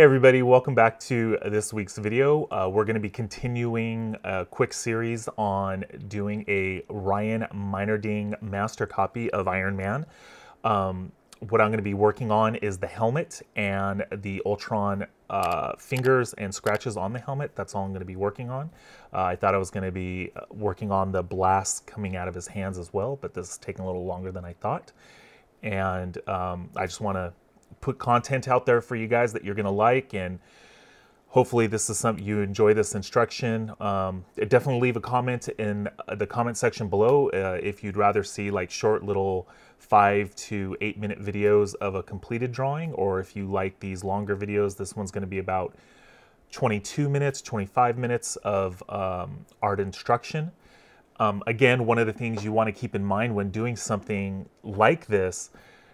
Hey everybody, welcome back to this week's video. Uh, we're going to be continuing a quick series on doing a Ryan Meinerding master copy of Iron Man. Um, what I'm going to be working on is the helmet and the Ultron uh, fingers and scratches on the helmet. That's all I'm going to be working on. Uh, I thought I was going to be uh, working on the blast coming out of his hands as well, but this is taking a little longer than I thought. And um, I just want to put content out there for you guys that you're going to like and hopefully this is something you enjoy this instruction. Um, definitely leave a comment in the comment section below uh, if you'd rather see like short little five to eight minute videos of a completed drawing or if you like these longer videos this one's going to be about 22 minutes 25 minutes of um, art instruction. Um, again one of the things you want to keep in mind when doing something like this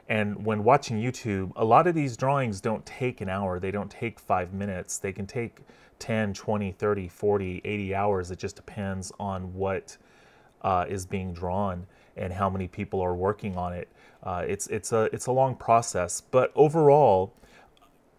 and when watching YouTube, a lot of these drawings don't take an hour. They don't take five minutes. They can take 10, 20, 30, 40, 80 hours. It just depends on what uh, is being drawn and how many people are working on it. Uh, it's, it's, a, it's a long process. But overall,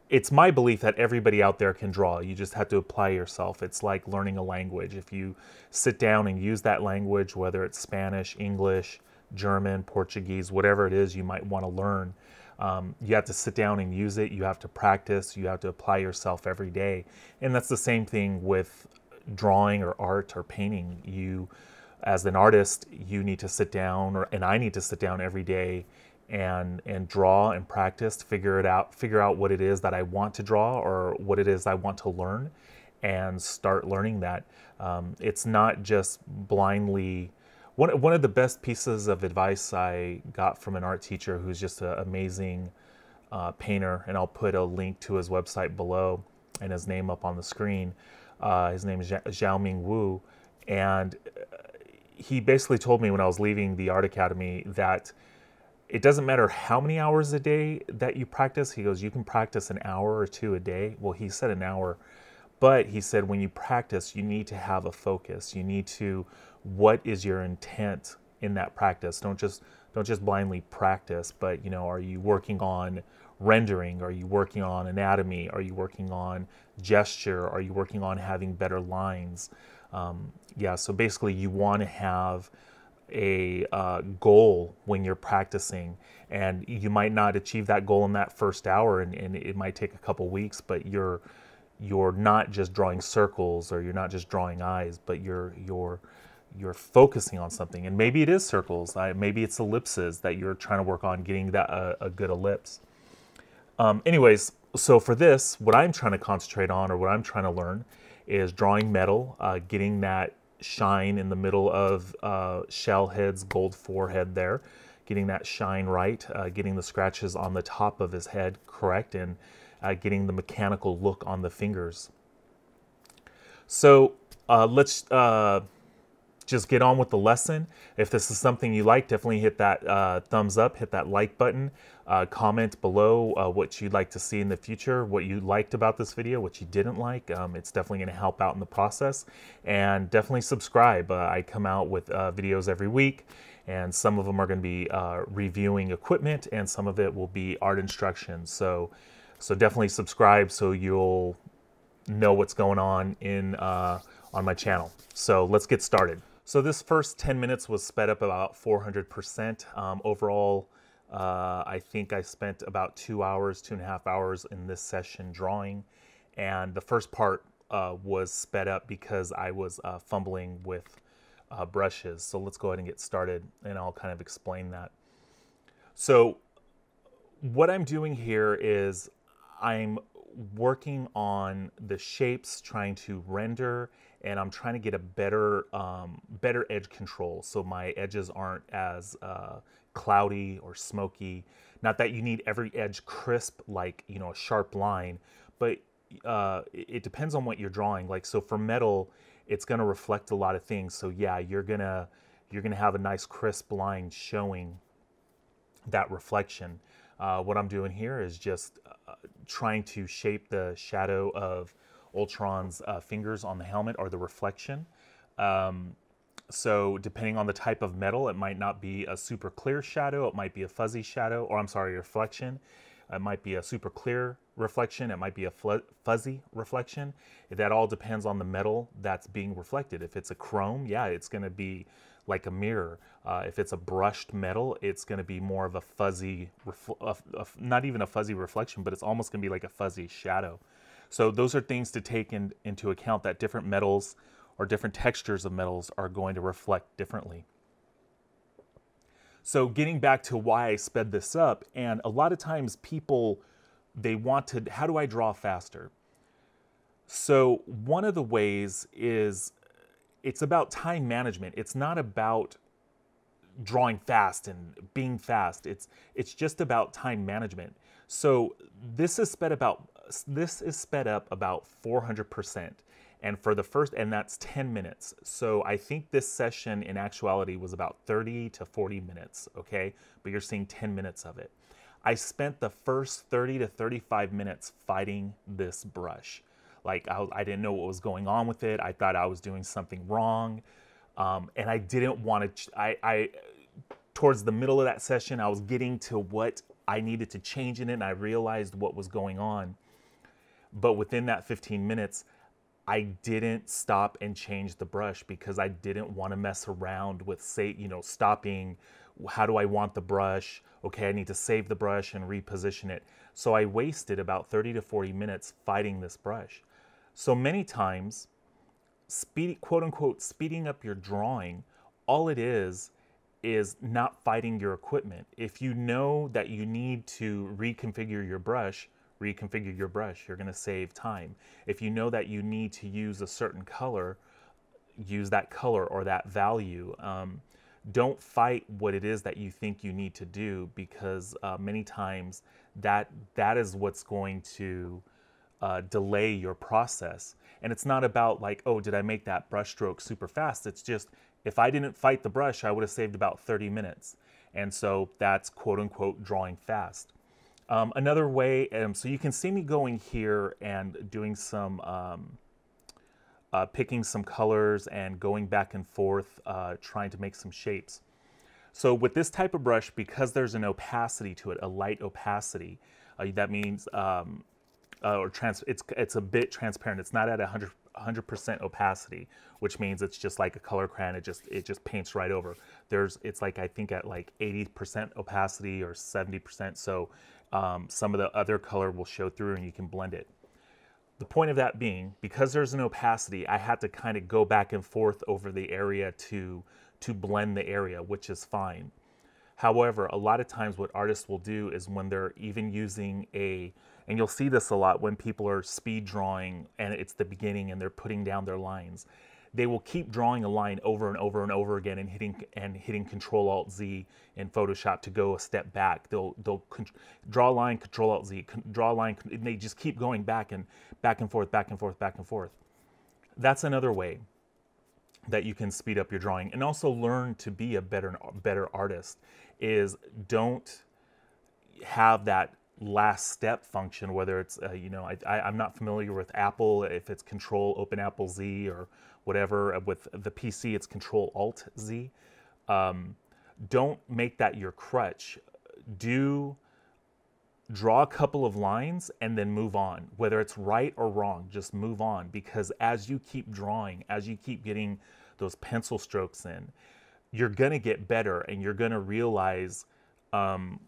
it's my belief that everybody out there can draw. You just have to apply yourself. It's like learning a language. If you sit down and use that language, whether it's Spanish, English, German, Portuguese, whatever it is you might want to learn. Um, you have to sit down and use it. You have to practice. You have to apply yourself every day. And that's the same thing with drawing or art or painting. You, as an artist, you need to sit down, or, and I need to sit down every day and and draw and practice, figure it out, figure out what it is that I want to draw or what it is I want to learn, and start learning that. Um, it's not just blindly one, one of the best pieces of advice I got from an art teacher who's just an amazing uh, painter, and I'll put a link to his website below and his name up on the screen. Uh, his name is Zhao Ming Wu, and uh, he basically told me when I was leaving the art academy that it doesn't matter how many hours a day that you practice. He goes, you can practice an hour or two a day. Well, he said an hour, but he said when you practice, you need to have a focus. You need to what is your intent in that practice? Don't just don't just blindly practice but you know are you working on rendering? Are you working on anatomy? Are you working on gesture? Are you working on having better lines? Um, yeah so basically you want to have a uh, goal when you're practicing and you might not achieve that goal in that first hour and, and it might take a couple weeks but you're you're not just drawing circles or you're not just drawing eyes but you're you're you're focusing on something and maybe it is circles maybe it's ellipses that you're trying to work on getting that uh, a good ellipse. Um, anyways so for this what i'm trying to concentrate on or what i'm trying to learn is drawing metal uh, getting that shine in the middle of uh, Shellhead's gold forehead there getting that shine right uh, getting the scratches on the top of his head correct and uh, getting the mechanical look on the fingers. So uh, let's just get on with the lesson. If this is something you like, definitely hit that uh, thumbs up, hit that like button, uh, comment below uh, what you'd like to see in the future, what you liked about this video, what you didn't like. Um, it's definitely going to help out in the process. And definitely subscribe. Uh, I come out with uh, videos every week and some of them are going to be uh, reviewing equipment and some of it will be art instructions. So, so definitely subscribe so you'll know what's going on in on my channel. So let's get started. So this first 10 minutes was sped up about 400%. Um, overall, uh, I think I spent about two hours, two and a half hours in this session drawing. And the first part uh, was sped up because I was uh, fumbling with uh, brushes. So let's go ahead and get started and I'll kind of explain that. So what I'm doing here is I'm working on the shapes, trying to render and I'm trying to get a better um, better edge control so my edges aren't as uh, cloudy or smoky. Not that you need every edge crisp like you know a sharp line, but uh, it depends on what you're drawing. Like so for metal, it's going to reflect a lot of things. So yeah, you're gonna you're gonna have a nice crisp line showing that reflection. Uh, what I'm doing here is just uh, trying to shape the shadow of Ultron's uh, fingers on the helmet are the reflection. Um, so depending on the type of metal, it might not be a super clear shadow. It might be a fuzzy shadow, or I'm sorry, reflection. It might be a super clear reflection. It might be a fuzzy reflection. That all depends on the metal that's being reflected. If it's a chrome, yeah, it's going to be like a mirror. Uh, if it's a brushed metal, it's going to be more of a fuzzy, not even a fuzzy reflection, but it's almost going to be like a fuzzy shadow. So those are things to take in, into account that different metals or different textures of metals are going to reflect differently. So getting back to why I sped this up, and a lot of times people, they want to, how do I draw faster? So one of the ways is it's about time management. It's not about drawing fast and being fast. It's it's just about time management. So this is sped about this is sped up about 400% and for the first and that's 10 minutes. So i think this session in actuality was about 30 to 40 minutes okay? But you're seeing 10 minutes of it. I spent the first 30 to 35 minutes fighting this brush. Like i, I didn't know what was going on with it. I thought i was doing something wrong. Um, and i didn't want to I, I towards the middle of that session i was getting to what i needed to change in it and i realized what was going on but within that 15 minutes I didn't stop and change the brush because I didn't want to mess around with say, you know, stopping how do I want the brush? Okay, I need to save the brush and reposition it. So I wasted about 30 to 40 minutes fighting this brush. So many times, speed, quote unquote, speeding up your drawing, all it is is not fighting your equipment. If you know that you need to reconfigure your brush, reconfigure your brush. You're going to save time. If you know that you need to use a certain color, use that color or that value. Um, don't fight what it is that you think you need to do because uh, many times that that is what's going to uh, delay your process. And it's not about like, oh, did I make that brush stroke super fast? It's just if I didn't fight the brush, I would have saved about 30 minutes. And so that's quote unquote drawing fast. Um, another way, um, so you can see me going here and doing some, um, uh, picking some colors and going back and forth, uh, trying to make some shapes. So with this type of brush, because there's an opacity to it, a light opacity, uh, that means, um, uh, or trans it's, it's a bit transparent. It's not at 100 100% opacity, which means it's just like a color crayon. It just it just paints right over. There's it's like I think at like 80% opacity or 70%. So um, some of the other color will show through and you can blend it. The point of that being, because there's an opacity, I had to kind of go back and forth over the area to to blend the area, which is fine. However, a lot of times what artists will do is when they're even using a, and you'll see this a lot when people are speed drawing and it's the beginning and they're putting down their lines, they will keep drawing a line over and over and over again and hitting and hitting Control Alt Z in Photoshop to go a step back. They'll they'll draw a line, Control Alt Z, draw a line, and they just keep going back and back and forth, back and forth, back and forth. That's another way that you can speed up your drawing and also learn to be a better better artist is don't have that last step function whether it's uh, you know I, am not familiar with apple if it's control open apple z or whatever with the pc it's control alt z. Um, don't make that your crutch. Do draw a couple of lines and then move on. Whether it's right or wrong just move on. Because as you keep drawing as you keep getting those pencil strokes in you're going to get better and you're going to realize um,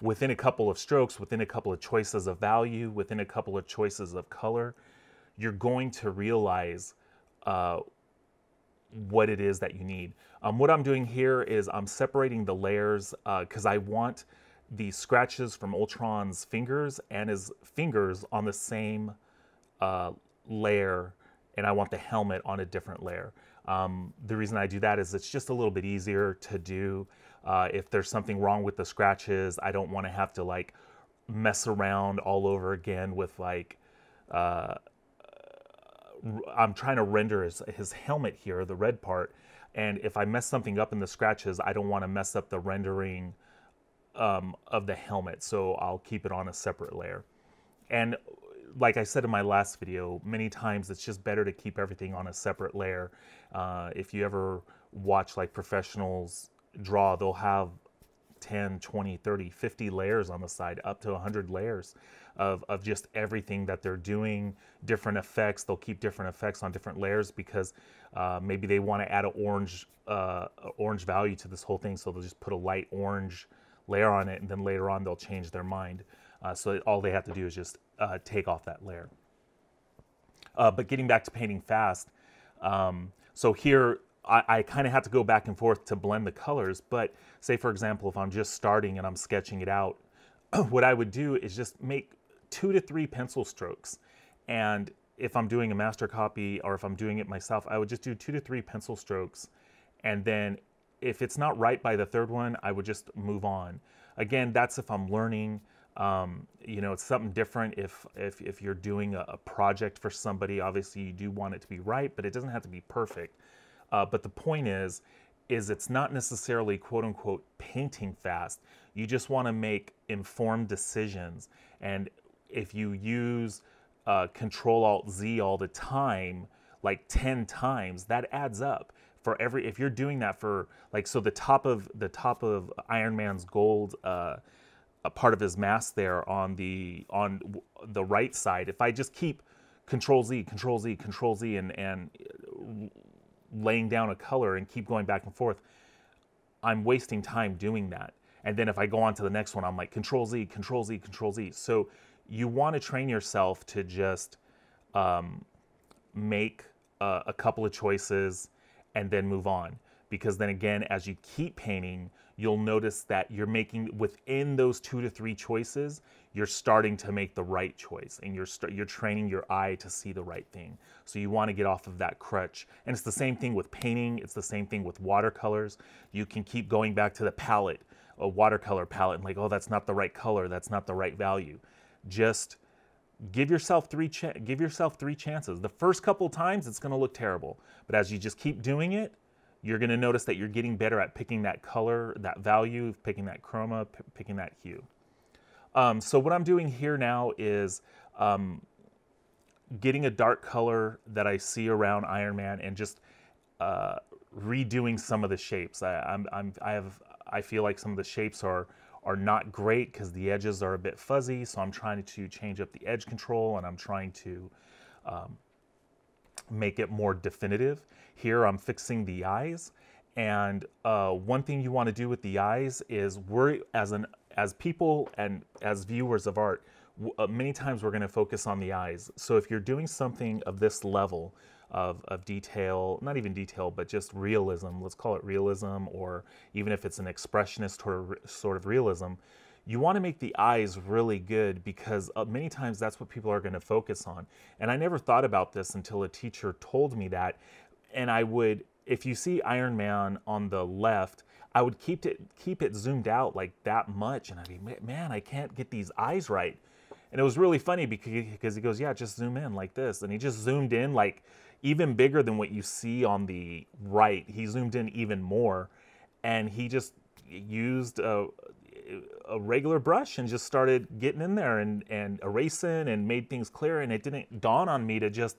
within a couple of strokes within a couple of choices of value within a couple of choices of color you're going to realize uh, what it is that you need um, what i'm doing here is i'm separating the layers because uh, i want the scratches from Ultron's fingers and his fingers on the same uh, layer, and I want the helmet on a different layer. Um, the reason I do that is it's just a little bit easier to do. Uh, if there's something wrong with the scratches, I don't want to have to like mess around all over again with like. Uh, I'm trying to render his, his helmet here, the red part, and if I mess something up in the scratches, I don't want to mess up the rendering um, of the helmet, so I'll keep it on a separate layer. And like I said in my last video, many times it's just better to keep everything on a separate layer. Uh, if you ever watch like professionals draw, they'll have 10, 20, 30, 50 layers on the side, up to 100 layers of, of just everything that they're doing, different effects. They'll keep different effects on different layers because uh, maybe they want to add an orange, uh, orange value to this whole thing. So they'll just put a light orange layer on it and then later on they'll change their mind. Uh, so all they have to do is just uh, take off that layer. Uh, but getting back to painting fast, um, so here I, I kind of have to go back and forth to blend the colors. But say, for example, if I'm just starting and I'm sketching it out, what I would do is just make two to three pencil strokes. And if I'm doing a master copy or if I'm doing it myself, I would just do two to three pencil strokes. And then if it's not right by the third one, I would just move on. Again, that's if I'm learning. Um, you know, it's something different if if, if you're doing a, a, project for somebody. Obviously, you do want it to be right, but it doesn't have to be perfect. Uh, but the point is, is it's not necessarily quote unquote painting fast. You just want to make informed decisions. And if you use uh, Control Alt Z all the time, like 10 times, that adds up for every, if you're doing that for like, so the top of, the top of Iron Man's gold, uh, a part of his mask there on the, on the right side, if I just keep Control Z, Control Z, Control Z, and, and laying down a color and keep going back and forth, I'm wasting time doing that. And then if I go on to the next one, I'm like Control Z, Control Z, Control Z. So you want to train yourself to just um, make a, a couple of choices and then move on. Because then again, as you keep painting, you'll notice that you're making within those two to three choices, you're starting to make the right choice and you're st- you're training your eye to see the right thing. So you want to get off of that crutch. And it's the same thing with painting, it's the same thing with watercolors. You can keep going back to the palette, a watercolor palette and like, "Oh, that's not the right color, that's not the right value." Just give yourself three give yourself three chances. The first couple times it's going to look terrible, but as you just keep doing it, you're going to notice that you're getting better at picking that color, that value, picking that chroma, picking that hue. Um, so what I'm doing here now is um, getting a dark color that I see around Iron Man and just uh, redoing some of the shapes. I, I'm, I'm, I have I feel like some of the shapes are are not great because the edges are a bit fuzzy. So I'm trying to change up the edge control and I'm trying to um, make it more definitive. Here I'm fixing the eyes. And uh, one thing you want to do with the eyes is we're as an as people and as viewers of art, uh, many times we're going to focus on the eyes. So if you're doing something of this level of, of detail, not even detail, but just realism, let's call it realism, or even if it's an expressionist or sort of realism, you want to make the eyes really good because uh, many times that's what people are going to focus on. And I never thought about this until a teacher told me that. And I would, if you see Iron Man on the left, I would keep it keep it zoomed out like that much, and I'd be, man, I can't get these eyes right. And it was really funny because he goes, yeah, just zoom in like this, and he just zoomed in like even bigger than what you see on the right. He zoomed in even more, and he just used a, a regular brush and just started getting in there and, and erasing and made things clear. And it didn't dawn on me to just,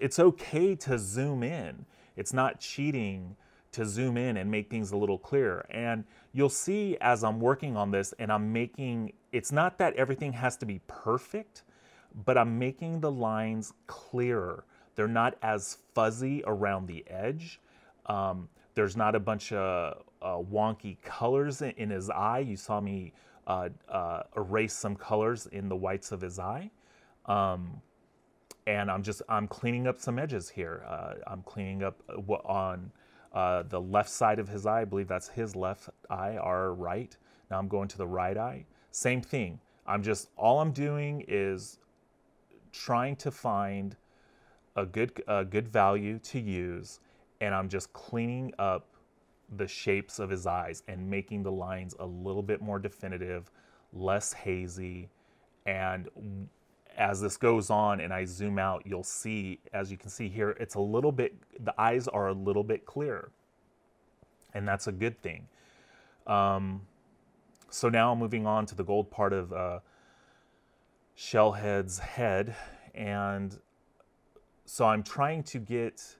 it's okay to zoom in. It's not cheating to zoom in and make things a little clearer. And you'll see as I'm working on this and I'm making, it's not that everything has to be perfect, but I'm making the lines clearer. They're not as fuzzy around the edge. Um, there's not a bunch of uh, wonky colors in, in, his eye. You saw me uh, uh, erase some colors in the whites of his eye. Um, and I'm just, I'm cleaning up some edges here. Uh, I'm cleaning up uh, on uh, the left side of his eye. I believe that's his left eye, our right. Now I'm going to the right eye. Same thing. I'm just, all I'm doing is trying to find a good, a good value to use and I'm just cleaning up the shapes of his eyes and making the lines a little bit more definitive, less hazy. And as this goes on and I zoom out, you'll see, as you can see here, it's a little bit, the eyes are a little bit clearer. And that's a good thing. Um, so now I'm moving on to the gold part of uh, Shellhead's head. And so I'm trying to get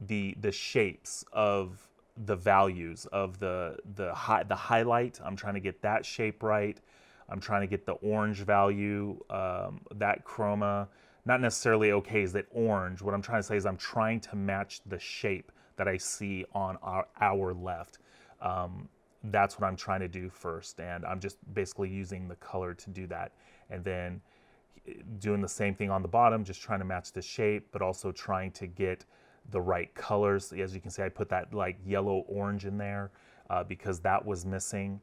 the the shapes of the values of the the high, the highlight. I'm trying to get that shape right. I'm trying to get the orange value, um, that chroma. Not necessarily okay, is that orange? What I'm trying to say is I'm trying to match the shape that I see on our, our left. Um, that's what I'm trying to do first, and I'm just basically using the color to do that, and then doing the same thing on the bottom, just trying to match the shape, but also trying to get the right colors. As you can see, I put that like yellow orange in there uh, because that was missing.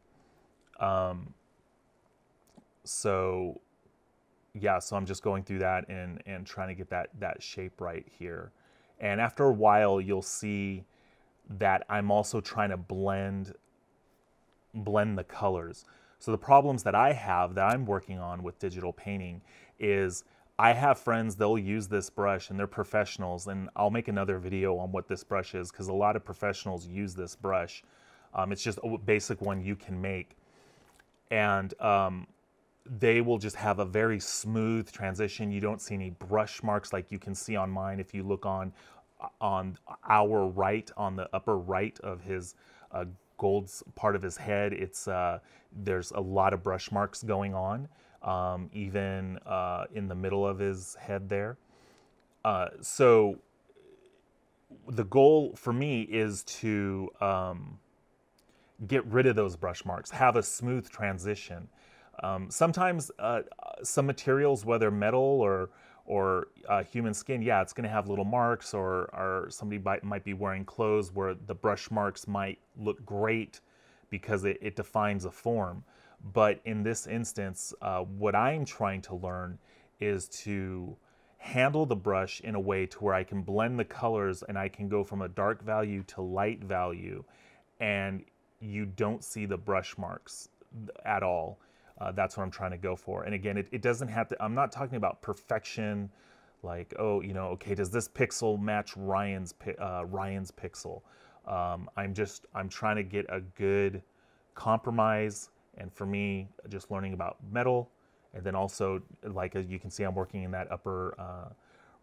Um, so yeah, so I'm just going through that and, and trying to get that, that shape right here. And after a while, you'll see that I'm also trying to blend, blend the colors. So the problems that I have that I'm working on with digital painting is I have friends, they'll use this brush and they're professionals, and I'll make another video on what this brush is because a lot of professionals use this brush. Um, it's just a basic one you can make. And um, they will just have a very smooth transition. You don't see any brush marks like you can see on mine if you look on on our right, on the upper right of his uh, gold's part of his head. It's uh, there's a lot of brush marks going on um, even uh, in the middle of his head there. Uh, so the goal for me is to um, get rid of those brush marks, have a smooth transition. Um, sometimes uh, some materials, whether metal or or uh, human skin, yeah, it's going to have little marks, or or somebody might, might be wearing clothes where the brush marks might look great because it, it defines a form. But in this instance, uh, what I'm trying to learn is to handle the brush in a way to where I can blend the colors and I can go from a dark value to light value and you don't see the brush marks at all. Uh, that's what I'm trying to go for. And again, it, it doesn't have to, I'm not talking about perfection, like, oh, you know, okay, does this pixel match Ryan's, uh, Ryan's pixel? Um, I'm just, I'm trying to get a good compromise and for me, just learning about metal, and then also, like as you can see, I'm working in that upper uh,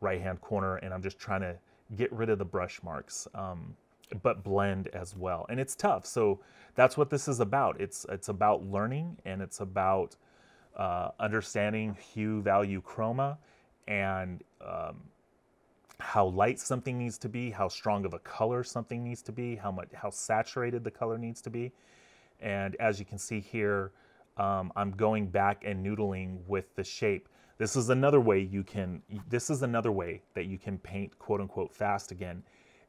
right-hand corner, and I'm just trying to get rid of the brush marks, um, but blend as well. And it's tough. So that's what this is about. It's it's about learning, and it's about uh, understanding hue, value, chroma, and um, how light something needs to be, how strong of a color something needs to be, how much how saturated the color needs to be. And as you can see here, um, I'm going back and noodling with the shape. This is another way you can, this is another way that you can paint quote unquote fast again,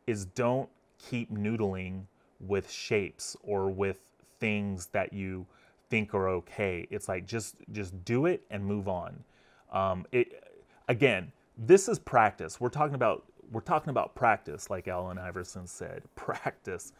is don't keep noodling with shapes or with things that you think are okay. It's like just just do it and move on. Um, it again, this is practice. We're talking about we're talking about practice, like Allen Iverson said. Practice.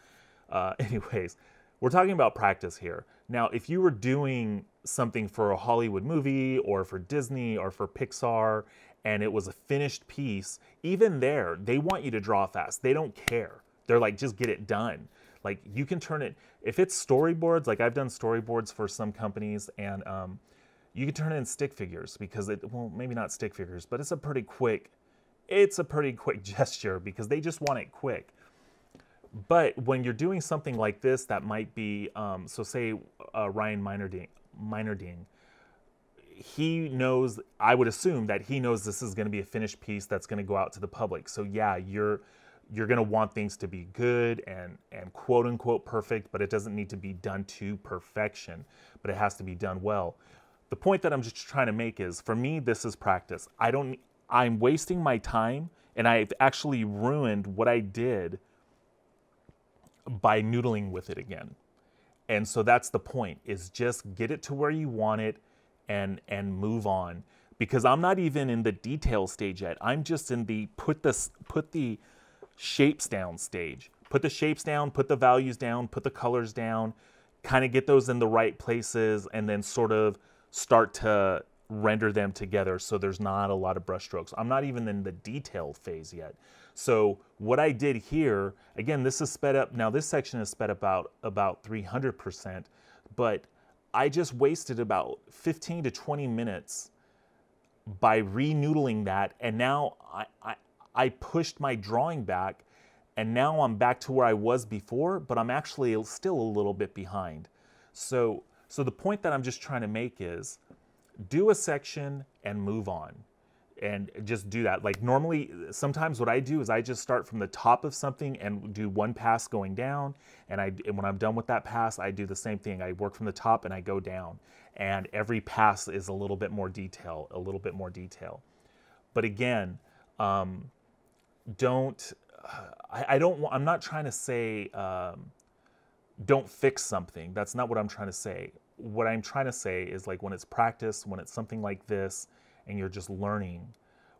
Uh, anyways, we're talking about practice here. Now, if you were doing something for a Hollywood movie or for Disney or for Pixar and it was a finished piece, even there, they want you to draw fast. They don't care. They're like, just get it done. Like you can turn it, if it's storyboards, like I've done storyboards for some companies and um, you can turn it in stick figures because it, well, maybe not stick figures, but it's a pretty quick, it's a pretty quick gesture because they just want it quick. But when you're doing something like this, that might be, um, so say uh, Ryan Meinerding, Meinerding, he knows, I would assume that he knows this is going to be a finished piece that's going to go out to the public. So yeah, you're you're going to want things to be good and and quote unquote perfect, but it doesn't need to be done to perfection, but it has to be done well. The point that I'm just trying to make is for me this is practice. I don't I'm wasting my time and I've actually ruined what I did by noodling with it again. And so that's the point is just get it to where you want it and and move on because I'm not even in the detail stage yet. I'm just in the put this put the shapes down stage. Put the shapes down, put the values down, put the colors down, kind of get those in the right places and then sort of start to render them together so there's not a lot of brushstrokes. I'm not even in the detail phase yet. So what I did here, again, this is sped up. Now this section is sped up about, about 300%, but I just wasted about 15 to 20 minutes by re-noodling that. And now I, I pushed my drawing back and now I'm back to where I was before, but I'm actually still a little bit behind. So, so the point that I'm just trying to make is do a section and move on and just do that. Like normally, sometimes what I do is I just start from the top of something and do one pass going down. And I, and when I'm done with that pass, I do the same thing. I work from the top and I go down. And every pass is a little bit more detail, a little bit more detail. But again, um, don't, I, I, don't, I'm not trying to say, um, don't fix something. That's not what I'm trying to say. What I'm trying to say is like when it's practice, when it's something like this, and you're just learning.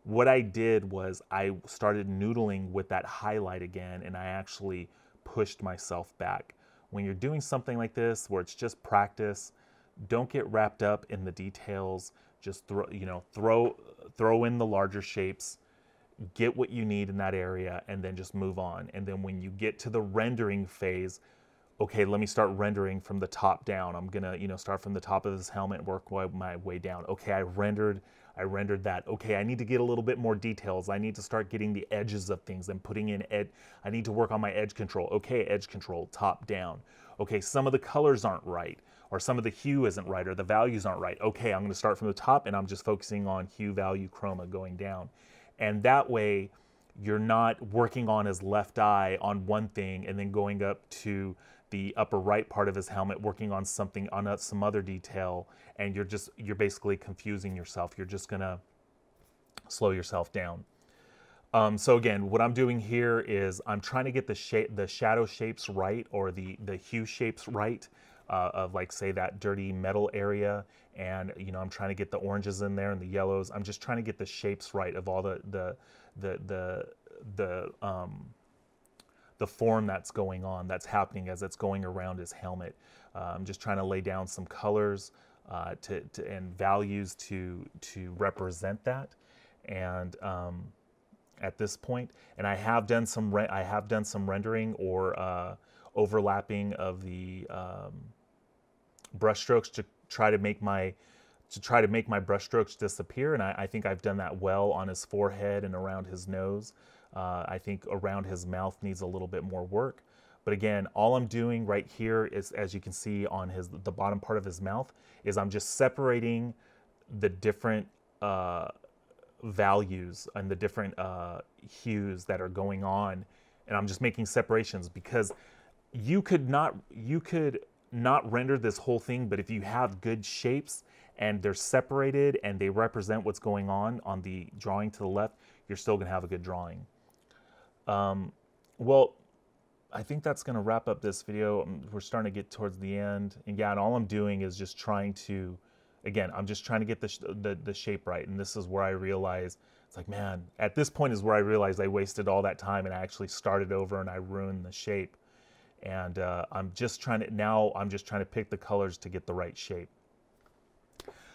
What I did was I started noodling with that highlight again and I actually pushed myself back. When you're doing something like this where it's just practice, don't get wrapped up in the details. Just throw, you know, throw throw in the larger shapes, get what you need in that area and then just move on. And then when you get to the rendering phase, okay, let me start rendering from the top down. I'm gonna, you know, start from the top of this helmet, work my way down. Okay, I rendered I rendered that. Okay, I need to get a little bit more details. I need to start getting the edges of things and putting in ed. I need to work on my edge control. Okay, edge control, top down. Okay, some of the colors aren't right, or some of the hue isn't right, or the values aren't right. Okay, I'm to start from the top and I'm just focusing on hue, value, chroma going down. And that way, you're not working on his left eye on one thing and then going up to the upper right part of his helmet working on something on a, some other detail. And you're just you're basically confusing yourself. You're just gonna slow yourself down. Um, so again what I'm doing here is I'm trying to get the shape the shadow shapes right or the the hue shapes right uh, of like say that dirty metal area and you know I'm trying to get the oranges in there and the yellows I'm just trying to get the shapes right of all the the the the the um, the form that's going on, that's happening as it's going around his helmet. Uh, I'm just trying to lay down some colors uh, to, to, and values to to represent that. And um, at this point, and I have done some I have done some rendering or uh, overlapping of the um, brushstrokes to try to make my to try to make my brushstrokes disappear. And I, I, think I've done that well on his forehead and around his nose. Uh, I think around his mouth needs a little bit more work. But again, all I'm doing right here is, as you can see on his the bottom part of his mouth, is I'm just separating the different uh, values and the different uh, hues that are going on, and I'm just making separations because you could not you could not render this whole thing, but if you have good shapes and they're separated and they represent what's going on on the drawing to the left, you're still going to have a good drawing. Um, well, I think that's going to wrap up this video. Um, we're starting to get towards the end. And yeah, and all I'm doing is just trying to, again, I'm just trying to get the, the, the shape right. And this is where I realize, it's like, man, at this point is where I realized I wasted all that time and I actually started over and I ruined the shape. And uh, I'm just trying to, now I'm just trying to pick the colors to get the right shape.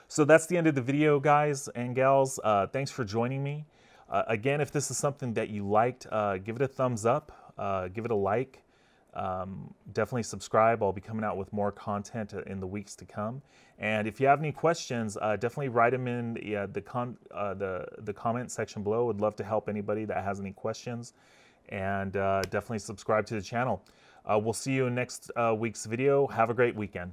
So that's the end of the video, guys and gals. Uh, thanks for joining me. Uh, again, if this is something that you liked, uh, give it a thumbs up, uh, give it a like. Um, definitely subscribe. I'll be coming out with more content in the weeks to come. And if you have any questions, uh, definitely write them in the uh, the, uh, the the comment section below. Would love to help anybody that has any questions. And definitely subscribe to the channel. Uh, we'll see you in next uh, week's video. Have a great weekend.